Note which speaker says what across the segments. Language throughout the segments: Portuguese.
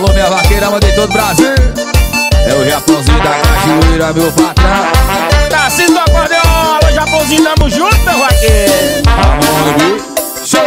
Speaker 1: Alô, minha vaqueira, mandei todo o Brasil. É o Japãozinho da cachoeira, meu patrão.
Speaker 2: Tarcísio do acordeon, alô, Japãozinho, tamo junto, meu vaqueiro.
Speaker 1: Show!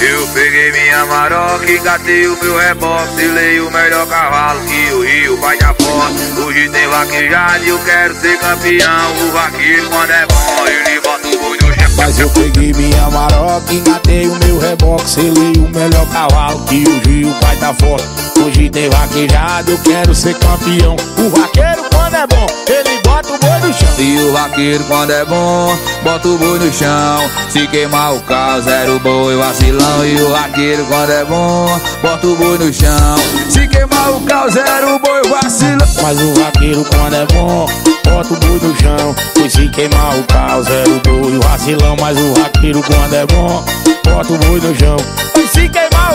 Speaker 3: Eu peguei minha maroca, engatei o meu reboque Lei o melhor cavalo que o rio vai de foto Hoje tem vaquejada e eu quero ser campeão O vaqueiro quando é bom, ele bota o boi no chão
Speaker 4: Mas eu peguei minha maroca, engatei o meu reboque Selei o melhor cavalo que o Gil vai dar forte Hoje tem vaquejada, eu quero ser campeão. O vaqueiro quando é bom, ele bota o boi no chão.
Speaker 1: E o vaqueiro quando é bom, bota o boi no chão. Se queimar o carro, zero boi, vacilão. E o vaqueiro quando é bom, bota o boi no chão. Se queimar o carro, zero boi, vacilão.
Speaker 4: Mas o vaqueiro quando é bom, bota o boi no chão. E se queimar o carro, zero boi, vacilão. Mas o vaqueiro quando é bom, bota o boi no chão.
Speaker 2: E se queimar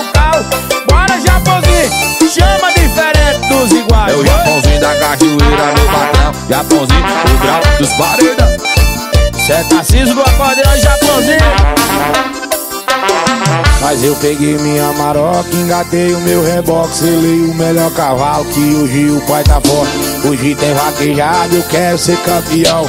Speaker 1: É o Japãozinho da cachoeira, meu patrão Japãozinho, o grau dos paredão
Speaker 2: Cê é Tarcísio do acordeon, Japãozinho.
Speaker 4: Mas eu peguei minha maroca, engatei o meu reboque Selei o melhor cavalo que hoje o pai tá forte Hoje tem vaquejado, eu quero ser campeão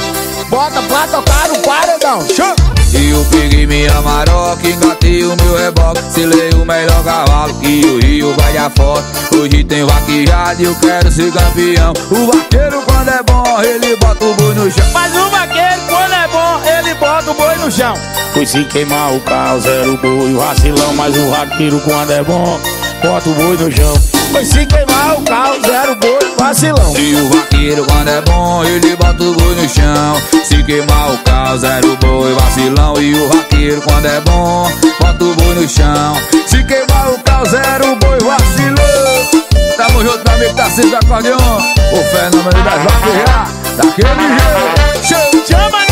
Speaker 4: Bota pra tocar no paredão, show!
Speaker 1: E eu peguei minha maroca, engatei o meu reboque Selei melhor cavalo que o rio vai de foto. Hoje tem vaquejado e eu quero ser campeão. O vaqueiro quando é bom, ele bota o boi no chão.
Speaker 2: Mas o vaqueiro, quando é bom, ele bota o boi no chão.
Speaker 4: Pois se queimar o carro, zero boi, vacilão Mas o vaqueiro quando é bom, bota o boi no chão.
Speaker 2: Pois se queimar o carro, zero boi, vacilão.
Speaker 1: E o vaqueiro quando é bom, ele bota o boi no chão. Se queimar o carro, zero boi, vacilão. E o vaqueiro quando é bom, bota o boi no chão. Se queimar o carro, zero o boi vacilou. Tamo junto, meu amigo Tarcísio do O fenômeno das vacilhas, daquele tá jeito. Chama